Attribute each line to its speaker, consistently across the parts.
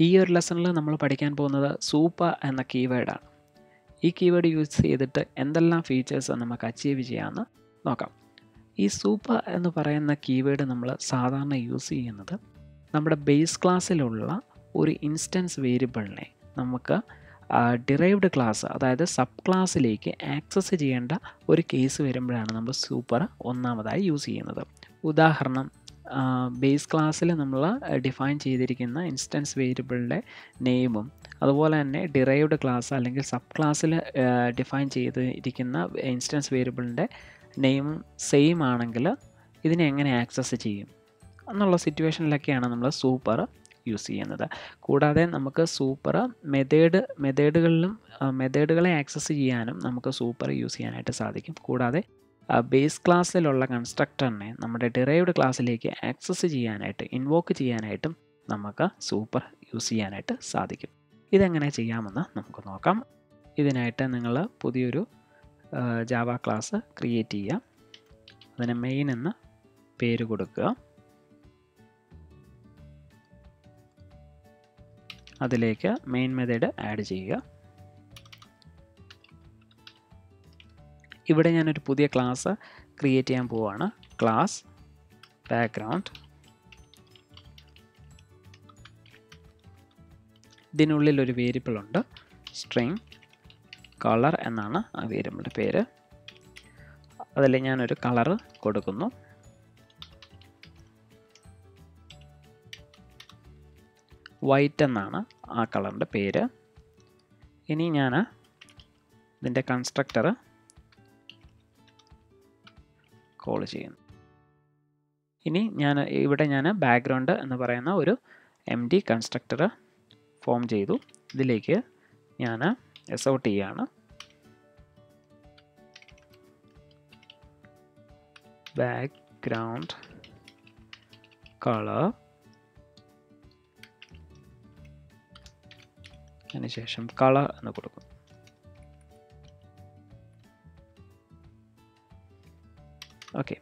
Speaker 1: ഈ ഒരു ലെസണിൽ നമ്മൾ പഠിക്കാൻ പോകുന്നത് സൂപ്പർ എന്ന കീവേഡാണ് ഈ കീവേഡ് യൂസ് ചെയ്തിട്ട് എന്തെല്ലാം ഫീച്ചേഴ്സ് നമുക്ക് അച്ചീവ് ചെയ്യാമെന്ന് നോക്കാം. ഈ സൂപ്പർ എന്ന് പറയുന്ന കീവേഡ് നമ്മൾ സാധാരണ യൂസ് ചെയ്യുന്നത് നമ്മുടെ ബേസ് ക്ലാസ്സിലുള്ള ഒരു ഇൻസ്റ്റൻസ് വേരിയബിളിനെ നമുക്ക് ഡിറൈവ്ഡ് ക്ലാസ് അതായത് സബ് ക്ലാസ്സിലേക്ക് ആക്സസ് ചെയ്യേണ്ട ഒരു കേസ് വരുമ്പോഴാണ് നമ്മൾ സൂപ്പർ ഒന്നാമതായി യൂസ് ചെയ്യുന്നത്. ഉദാഹരണം ബേസ് ക്ലാസ്സിൽ നമ്മൾ ഡിഫൈൻ ചെയ്തിരിക്കുന്ന ഇൻസ്റ്റൻസ് വേരിയബിളിന്റെ നെയിമും അതുപോലെ തന്നെ ഡിറൈവ്ഡ് ക്ലാസ് അല്ലെങ്കിൽ സബ് ക്ലാസ്സിൽ ഡിഫൈൻ ചെയ്തിരിക്കുന്ന ഇൻസ്റ്റൻസ് വേരിയബിളിന്റെ നെയിമും സെയിം ആണെങ്കിൽ ഇതിനെ എങ്ങനെ ആക്സസ് ചെയ്യും? എന്നുള്ള സിറ്റുവേഷനിലൊക്കെയാണ് നമ്മൾ സൂപ്പർ യൂസ് ചെയ്യുന്നത്. കൂടാതെ നമുക്ക് സൂപ്പർ മെത്തേഡ് മെത്തേഡുകളിലും മെത്തേഡുകളെ ആക്സസ് ചെയ്യാനും നമുക്ക് സൂപ്പർ യൂസ് ചെയ്യാനായിട്ട് സാധിക്കും. കൂടാതെ ബേസ് ക്ലാസ്സിലുള്ള കൺസ്ട്രക്ടറിനെ നമ്മുടെ ഡിറൈവ്ഡ് ക്ലാസ്സിലേക്ക് ആക്സസ് ചെയ്യാനായിട്ട് ഇൻവോക്ക് ചെയ്യാനായിട്ടും നമുക്ക് സൂപ്പർ യൂസ് ചെയ്യാനായിട്ട് സാധിക്കും. ഇതെങ്ങനെ ചെയ്യാമെന്ന് നമുക്ക് നോക്കാം. ഇതിനായിട്ട് നിങ്ങൾ പുതിയൊരു ജാവ ക്ലാസ് ക്രിയേറ്റ് ചെയ്യുക അതിന് മെയിൻ എന്ന് പേര് കൊടുക്കുക. അതിലേക്ക് മെയിൻ മെത്തേഡ് ആഡ് ചെയ്യുക. ഇവിടെ ഞാനൊരു പുതിയ ക്ലാസ് ക്രിയേറ്റ് ചെയ്യാൻ പോവുകയാണ് ക്ലാസ് ബാക്ക്ഗ്രൗണ്ട് ഇതിനുള്ളിൽ ഒരു വേരിയബിൾ ഉണ്ട്. സ്ട്രിങ് കളർ എന്നാണ് ആ വേരിയബിളിന്റെ പേര്. അതിൽ ഞാനൊരു കളർ കൊടുക്കുന്നു. വൈറ്റ് എന്നാണ് ആ കളറിന്റെ പേര്. ഇനി ഞാൻ ഇതിന്റെ കൺസ്ട്രക്ടർ കോൾ ചെയ്യുന്നു. ഇനി ഞാൻ ഇവിടെ ഞാൻ ബാക്ക്ഗ്രൗണ്ട് എന്ന് പറയുന്ന ഒരു എം ഡി കൺസ്ട്രക്ടർ ഫോം ചെയ്തു. ഇതിലേക്ക് ഞാൻ എസ് ഔട്ട് ചെയ്യാണ് ബാക്ക്ഗ്രൗണ്ട് കളർ അതിനുശേഷം കളർ എന്ന് കൊടുക്കും ഓക്കെ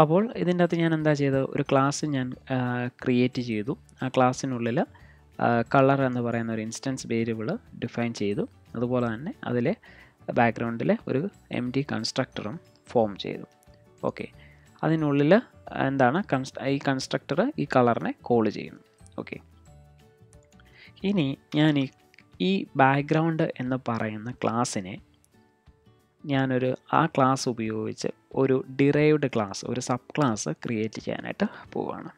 Speaker 1: അപ്പോൾ ഇതിന്റെ അകത്ത് ഞാൻ എന്താ ചെയ്തത്? ഒരു ക്ലാസ് ഞാൻ ക്രിയേറ്റ് ചെയ്തു. ആ ക്ലാസ്സിനുള്ളിൽ കളർ എന്ന് പറയുന്ന ഒരു ഇൻസ്റ്റൻസ് വേരിയബിൾ ഡിഫൈൻ ചെയ്തു. അതുപോലെ തന്നെ അതിലെ ബാക്ക്ഗ്രൗണ്ടിലെ ഒരു എം ടി കൺസ്ട്രക്ടറും ഫോം ചെയ്തു. ഓക്കെ അതിനുള്ളിൽ എന്താണ് കൺസ്ട്ര ഈ കൺസ്ട്രക്ടർ ഈ കളറിനെ കോൾ ചെയ്യുന്നു. ഓക്കെ ഇനി ഞാൻ ഈ ഈ ബാക്ക്ഗ്രൗണ്ട് എന്ന് പറയുന്ന ക്ലാസ്സിനെ ഞാനൊരു ആ ക്ലാസ് ഉപയോഗിച്ച് ഒരു ഡിറൈവ്ഡ് ക്ലാസ് ഒരു സബ് ക്ലാസ് ക്രിയേറ്റ് ചെയ്യാനായിട്ട് പോവുകയാണ്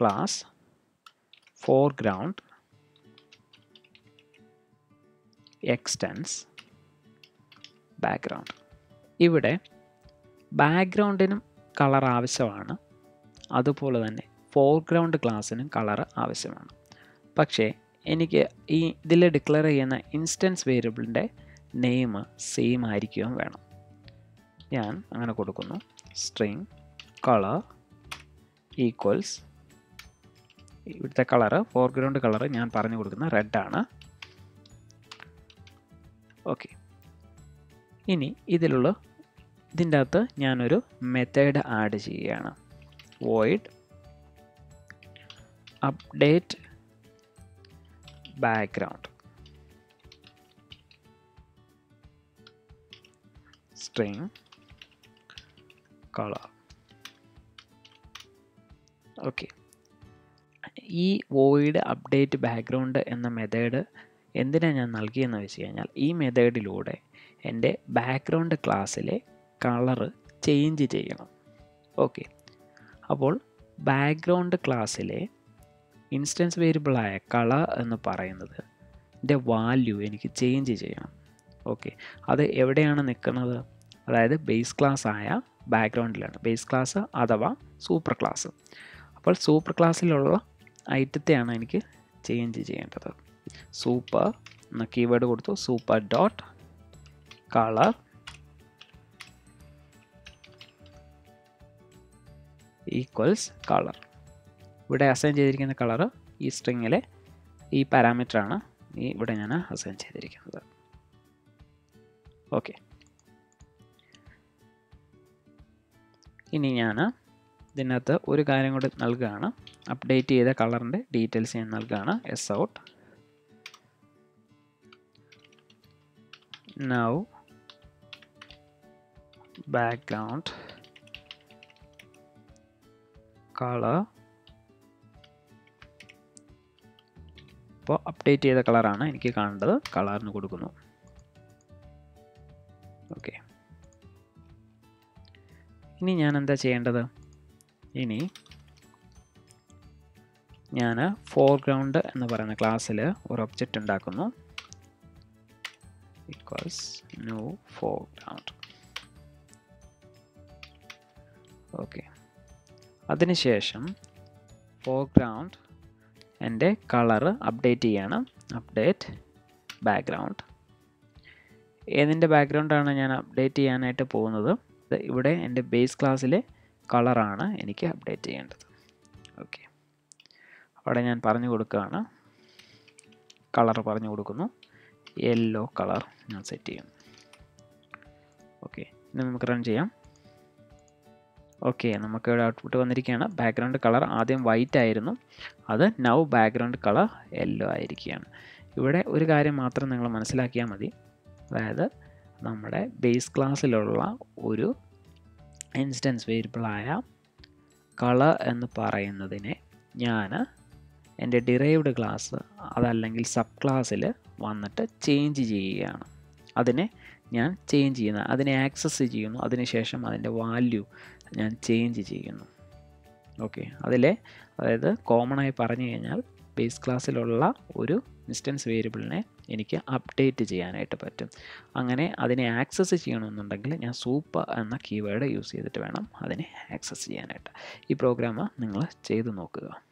Speaker 1: class for foreground extends background. ഇവിടെ ബാക്ക്ഗ്രൗണ്ടിനും കളർ ആവശ്യമാണ്. അതുപോലെ തന്നെ ഫോർ ഗ്രൗണ്ട് ക്ലാസ്സിനും കളർ ആവശ്യമാണ്. പക്ഷേ എനിക്ക് ഈ ഇതിൽ ഡിക്ലെയർ ചെയ്യുന്ന ഇൻസ്റ്റൻസ് വേരിയബിളിന്റെ നെയിം സെയിം ആയിരിക്കുകയും വേണം. ഞാൻ അങ്ങനെ കൊടുക്കുന്നു. സ്ട്രിങ് കളർ ഈക്വൽസ് ഇവിടുത്തെ കളറ് ഫോർഗ്രൗണ്ട് കളറ് ഞാൻ പറഞ്ഞു കൊടുക്കുന്ന റെഡാണ് ഓക്കെ ഇനി ഇതിലുള്ള ഇതിന്റെ അകത്ത് ഞാനൊരു മെത്തേഡ് ആഡ് ചെയ്യുകയാണ്. Void update background string. Color. Okay. ഈ വോയിഡ് അപ്ഡേറ്റ് ബാക്ക്ഗ്രൗണ്ട് എന്ന മെത്തേഡ് എന്തിനാണ് ഞാൻ നൽകിയെന്ന് വെച്ച് കഴിഞ്ഞാൽ ഈ മെത്തേഡിലൂടെ എന്റെ ബാക്ക്ഗ്രൗണ്ട് ക്ലാസ്സിലെ കളറ് ചേഞ്ച് ചെയ്യണം. ഓക്കെ അപ്പോൾ ബാക്ക്ഗ്രൗണ്ട് ക്ലാസ്സിലെ ഇൻസ്റ്റൻസ് വേരിയബിളായ കളർ എന്ന് പറയുന്നത് എന്റെ വാല്യൂ എനിക്ക് ചേഞ്ച് ചെയ്യണം. ഓക്കെ അത് എവിടെയാണ് നിൽക്കുന്നത്? അതായത് ബേസ് ക്ലാസ് ആയ ബാക്ക്ഗ്രൗണ്ടിലാണ് ബേസ് ക്ലാസ് അഥവാ സൂപ്പർ ക്ലാസ് അപ്പോൾ സൂപ്പർ ക്ലാസ്സിലുള്ള ഐറ്റത്തെയാണ് എനിക്ക് ചേഞ്ച് ചെയ്യേണ്ടത്. സൂപ്പർ എന്ന കീവേഡ് കൊടുത്തു. Super dot colour equals colour ഇവിടെ അസൈൻ ചെയ്തിരിക്കുന്ന കളർ ഈ സ്ട്രിങ്ങിലെ ഈ പാരാമീറ്ററാണ് ഈ ഇവിടെ ഞാൻ അസൈൻ ചെയ്തിരിക്കുന്നത്. ഓക്കെ ഇനി ഞാൻ ഇതിനകത്ത് ഒരു കാര്യം കൂടി നൽകുകയാണ് അപ്ഡേറ്റ് ചെയ്ത കളറിന്റെ ഡീറ്റെയിൽസ് ഞാൻ നൽകുകയാണ് S out now background colour അപ്പോൾ അപ്ഡേറ്റ് ചെയ്ത കളറാണ് എനിക്ക് കാണേണ്ടത്. കളറിന് കൊടുക്കുന്നു. ഇനി ഞാൻ എന്താ ചെയ്യേണ്ടത്? ഇനി ഞാൻ ഫോർഗ്രൗണ്ട് എന്ന് പറയുന്ന ക്ലാസ്സിൽ ഒരു ഒബ്ജക്റ്റ് ഉണ്ടാക്കുന്നു. ഇക്വൽസ് ന്യൂ ഫോർഗ്രൗണ്ട് ഓക്കെ അതിനുശേഷം ഫോർഗ്രൗണ്ട് എന്റെ കളറ് അപ്ഡേറ്റ് ചെയ്യണം. അപ്ഡേറ്റ് ബാക്ക്ഗ്രൗണ്ട് ഏതിന്റെ ബാക്ക്ഗ്രൗണ്ടാണ് ഞാൻ അപ്ഡേറ്റ് ചെയ്യാനായിട്ട് പോകുന്നത്? ഇവിടെ എന്റെ ബേസ് ക്ലാസ്സിലെ കളറാണ് എനിക്ക് അപ്ഡേറ്റ് ചെയ്യേണ്ടത്. ഓക്കെ അവിടെ ഞാൻ പറഞ്ഞു കൊടുക്കുകയാണ്. കളർ പറഞ്ഞു കൊടുക്കുന്നു. യെല്ലോ കളർ ഞാൻ സെറ്റ് ചെയ്യുന്നു. ഓക്കെ ഇനി നമുക്ക് റൺ ചെയ്യാം. ഓക്കെ നമുക്ക് ഇവിടെ ഔട്ട്പുട്ട് വന്നിരിക്കുകയാണ്. ബാക്ക്ഗ്രൗണ്ട് കളർ ആദ്യം വൈറ്റ് ആയിരുന്നു. അത് നൗ ബാക്ക്ഗ്രൗണ്ട് കളർ യെല്ലോ ആയിരിക്കുകയാണ്. ഇവിടെ ഒരു കാര്യം മാത്രം നിങ്ങൾ മനസ്സിലാക്കിയാൽ മതി. അതായത് നമ്മുടെ ബേസ് ക്ലാസ്സിലുള്ള ഒരു ഇൻസ്റ്റൻസ് വേരിയബിളായ കളർ എന്ന് പറയുന്നതിനെ ഞാൻ എന്റെ ഡിറൈവ്ഡ് ക്ലാസ് അതല്ലെങ്കിൽ സബ് ക്ലാസ്സിൽ വന്നിട്ട് ചേഞ്ച് ചെയ്യുകയാണ്. അതിനെ ഞാൻ ചേഞ്ച് ചെയ്യുന്ന അതിനെ ആക്സസ് ചെയ്യുന്നു. അതിനുശേഷം അതിന്റെ വാല്യൂ ഞാൻ ചേഞ്ച് ചെയ്യുന്നു. ഓക്കെ അതിലെ അതായത് കോമണായി പറഞ്ഞു കഴിഞ്ഞാൽ ബേസ് ക്ലാസ്സിലുള്ള ഒരു ഇൻസ്റ്റൻസ് വേരിയബിളിനെ എനിക്ക് അപ്ഡേറ്റ് ചെയ്യാനായിട്ട് പറ്റും. അങ്ങനെ അതിനെ ആക്സസ് ചെയ്യണമെന്നുണ്ടെങ്കിൽ ഞാൻ സൂപ്പർ എന്ന കീവേഡ് യൂസ് ചെയ്തിട്ട് വേണം അതിനെ ആക്സസ് ചെയ്യാനായിട്ട്. ഈ പ്രോഗ്രാം നിങ്ങൾ ചെയ്തു നോക്കുക.